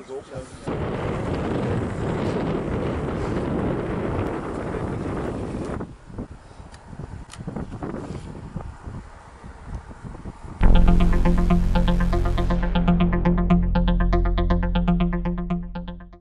Also, ja.